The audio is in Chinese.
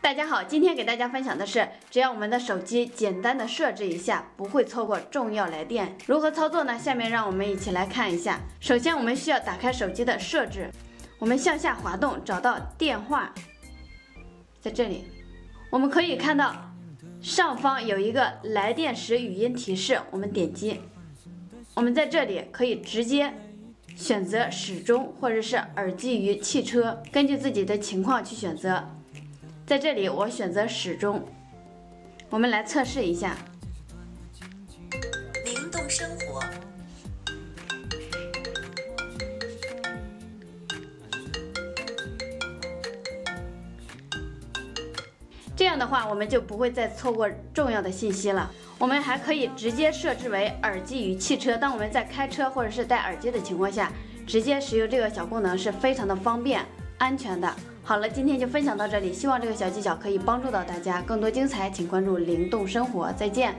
大家好，今天给大家分享的是，只要我们的手机简单的设置一下，不会错过重要来电。如何操作呢？下面让我们一起来看一下。首先，我们需要打开手机的设置，我们向下滑动，找到电话，在这里，我们可以看到上方有一个来电时语音提示，我们点击，我们在这里可以直接选择时钟或者是耳机与汽车，根据自己的情况去选择。在这里，我选择始终。我们来测试一下。灵动生活。这样的话，我们就不会再错过重要的信息了。我们还可以直接设置为耳机与汽车。当我们在开车或者是戴耳机的情况下，直接使用这个小功能是非常的方便、安全的。好了，今天就分享到这里，希望这个小技巧可以帮助到大家。更多精彩，请关注灵动生活，再见。